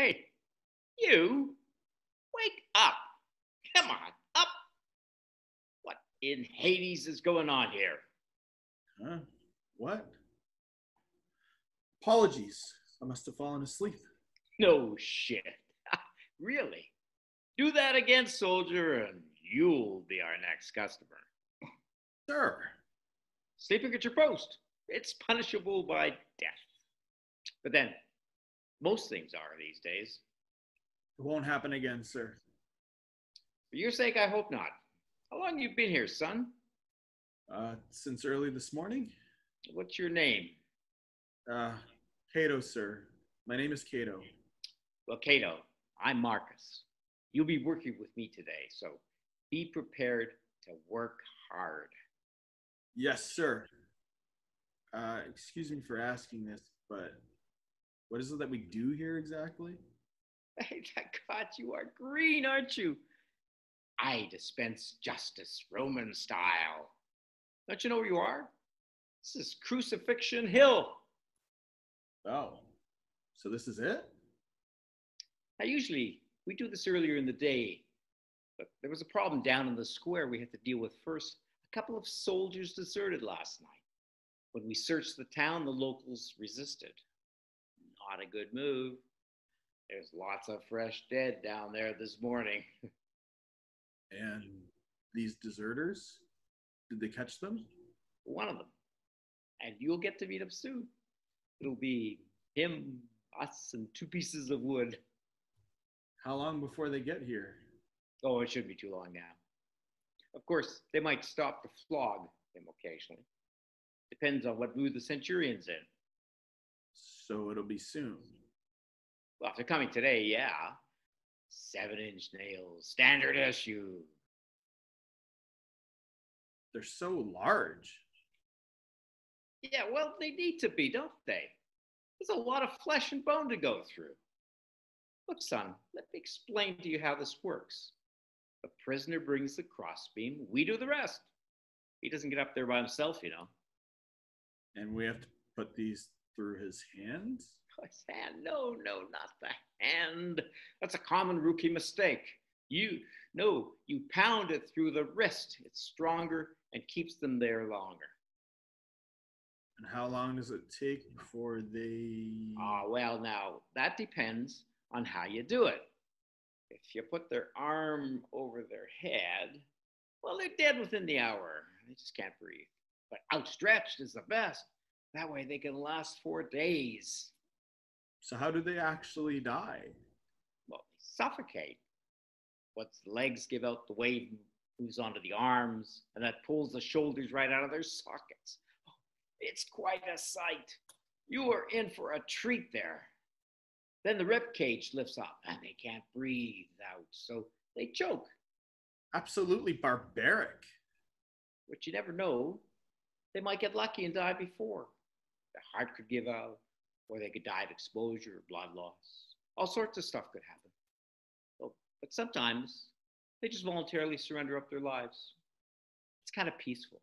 Hey, you, wake up. Come on, up. What in Hades is going on here? Huh? What? Apologies. I must have fallen asleep. No shit. really? Do that again, soldier, and you'll be our next customer. Sir. Sleeping at your post. It's punishable by death. But then, most things are these days. It won't happen again, sir. For your sake, I hope not. How long you been here, son? Uh, since early this morning? What's your name? Uh, Cato, sir. My name is Cato. Well, Cato, I'm Marcus. You'll be working with me today, so be prepared to work hard. Yes, sir. Uh, excuse me for asking this, but what is it that we do here exactly? Hey, God, you are green, aren't you? I dispense justice Roman style. Don't you know where you are? This is Crucifixion Hill. Oh, so this is it? Now, usually we do this earlier in the day, but there was a problem down in the square we had to deal with first. A couple of soldiers deserted last night. When we searched the town, the locals resisted. Not a good move. There's lots of fresh dead down there this morning. And these deserters, did they catch them? One of them. And you'll get to meet him soon. It'll be him, us, and two pieces of wood. How long before they get here? Oh, it shouldn't be too long now. Of course, they might stop to flog him occasionally. Depends on what mood the centurion's in. So it'll be soon. Well, if they're coming today, yeah. Seven inch nails, standard issue. They're so large. Yeah, well, they need to be, don't they? There's a lot of flesh and bone to go through. Look, son, let me explain to you how this works. The prisoner brings the crossbeam, we do the rest. He doesn't get up there by himself, you know. And we have to put these through his hands? His hand? No, no, not the hand. That's a common rookie mistake. You, no, you pound it through the wrist. It's stronger and keeps them there longer. And how long does it take before they. Ah, well, now that depends on how you do it. If you put their arm over their head, well, they're dead within the hour. They just can't breathe. But outstretched is the best. That way they can last four days. So, how do they actually die? Well, they suffocate. What's the legs give out the weight, moves onto the arms, and that pulls the shoulders right out of their sockets. Oh, it's quite a sight. You are in for a treat there. Then the rib cage lifts up and they can't breathe out, so they choke. Absolutely barbaric. But you never know. They might get lucky and die before. Their heart could give out, or they could die of exposure or blood loss. All sorts of stuff could happen. So, but sometimes they just voluntarily surrender up their lives. It's kind of peaceful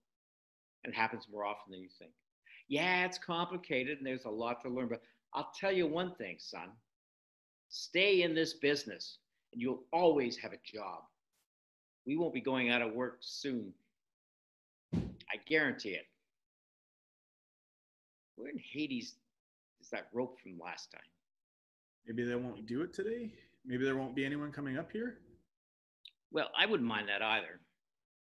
and happens more often than you think. Yeah, it's complicated and there's a lot to learn, but I'll tell you one thing, son. Stay in this business and you'll always have a job. We won't be going out of work soon. I guarantee it. Where in Hades is that rope from last time? Maybe they won't do it today. Maybe there won't be anyone coming up here. Well, I wouldn't mind that either.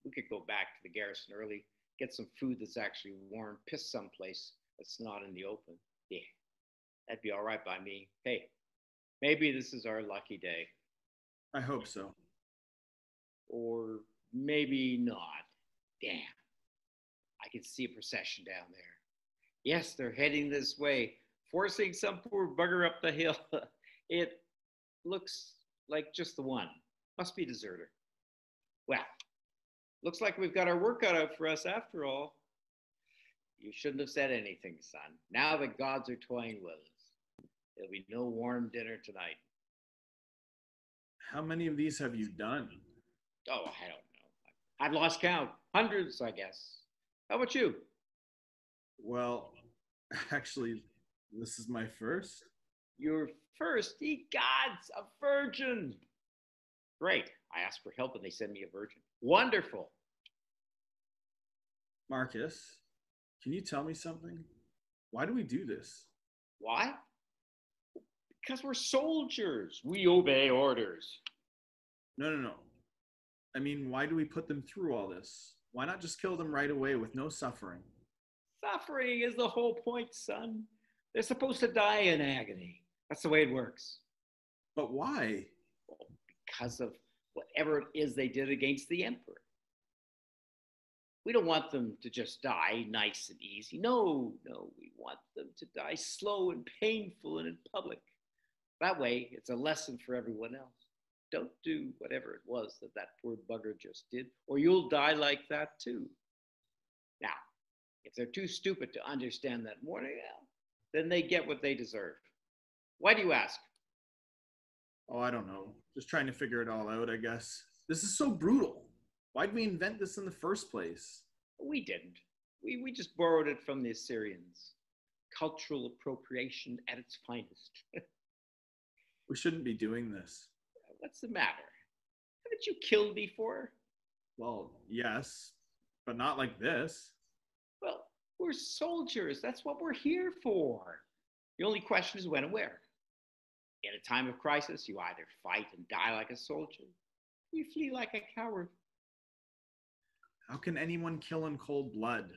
We could go back to the garrison early, get some food that's actually warm, piss someplace that's not in the open. Yeah, that'd be all right by me. Hey, maybe this is our lucky day. I hope so. Or maybe not. Damn. I can see a procession down there. Yes, they're heading this way, forcing some poor bugger up the hill. it looks like just the one. Must be deserter. Well, looks like we've got our work cut out for us after all. You shouldn't have said anything, son. Now the gods are toying with us. There'll be no warm dinner tonight. How many of these have you done? Oh, I don't know. I've lost count. Hundreds, I guess. How about you? Well, actually, this is my first. Your first, ye gods, a virgin. Great. I asked for help and they send me a virgin. Wonderful. Marcus, can you tell me something? Why do we do this? Why? Because we're soldiers. We obey orders. No, no, no. I mean, why do we put them through all this? Why not just kill them right away with no suffering? Suffering is the whole point, son. They're supposed to die in agony. That's the way it works. But why? Well, because of whatever it is they did against the emperor. We don't want them to just die nice and easy. No, no, we want them to die slow and painful and in public. That way, it's a lesson for everyone else. Don't do whatever it was that that poor bugger just did, or you'll die like that too. Now, if they're too stupid to understand that warning, then they get what they deserve. Why do you ask? Oh, I don't know. Just trying to figure it all out, I guess. This is so brutal. Why'd we invent this in the first place? We didn't. We, we just borrowed it from the Assyrians. Cultural appropriation at its finest. we shouldn't be doing this. What's the matter? Haven't you killed before? Well, yes, but not like this. We're soldiers. That's what we're here for. The only question is when and where. In a time of crisis, you either fight and die like a soldier, or you flee like a coward. How can anyone kill in cold blood?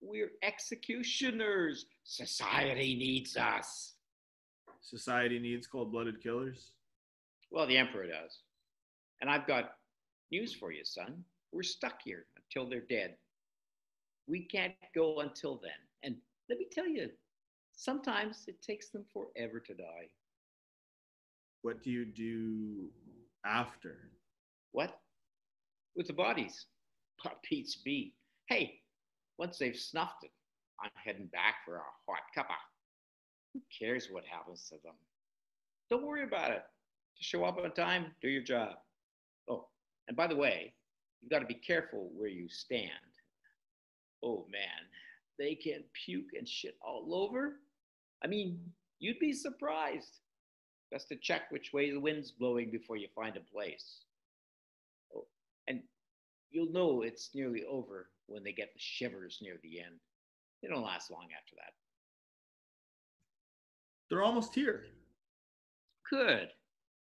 We're executioners. Society needs us. Society needs cold blooded killers? Well, the Emperor does. And I've got news for you, son. We're stuck here until they're dead. We can't go until then. And let me tell you, sometimes it takes them forever to die. What do you do after? What? With the bodies. But Pete's be. Hey, once they've snuffed it, I'm heading back for a hot cuppa. Who cares what happens to them? Don't worry about it. Just show up on time, do your job. Oh, and by the way, you've got to be careful where you stand. Oh man, they can puke and shit all over. I mean, you'd be surprised. Best to check which way the wind's blowing before you find a place. Oh, and you'll know it's nearly over when they get the shivers near the end. They don't last long after that. They're almost here. Good.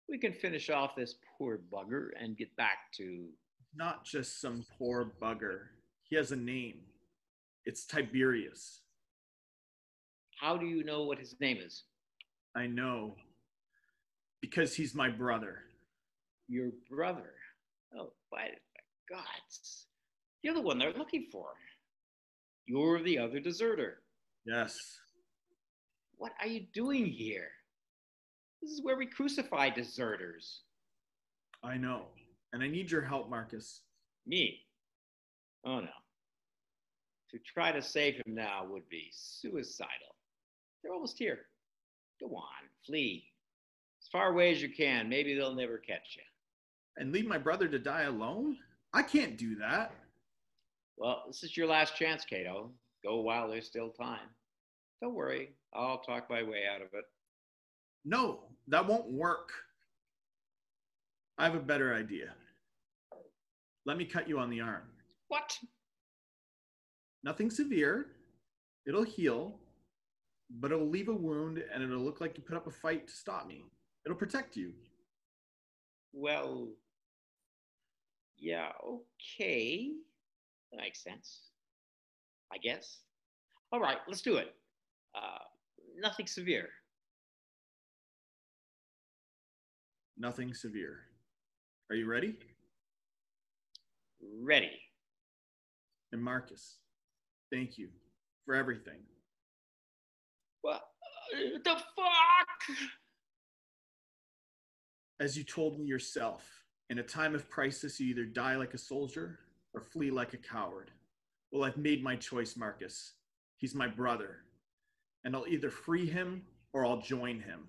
We can finish off this poor bugger and get back to. Not just some poor bugger. He has a name. It's Tiberius. How do you know what his name is? I know. Because he's my brother. Your brother? Oh, by the gods. You're the one they're looking for. You're the other deserter. Yes. What are you doing here? This is where we crucify deserters. I know. And I need your help, Marcus. Me? Oh no. To try to save him now would be suicidal. They're almost here. Go on, flee. As far away as you can. Maybe they'll never catch you. And leave my brother to die alone? I can't do that. Well, this is your last chance, Cato. Go while there's still time. Don't worry, I'll talk my way out of it. No, that won't work. I have a better idea. Let me cut you on the arm. What? Nothing severe. It'll heal, but it'll leave a wound and it'll look like you put up a fight to stop me. It'll protect you. Well, yeah, okay. That makes sense. I guess. All right, let's do it. Uh, nothing severe. Nothing severe. Are you ready? Ready. And Marcus, thank you for everything. What the fuck? As you told me yourself, in a time of crisis, you either die like a soldier or flee like a coward. Well, I've made my choice, Marcus. He's my brother. And I'll either free him or I'll join him.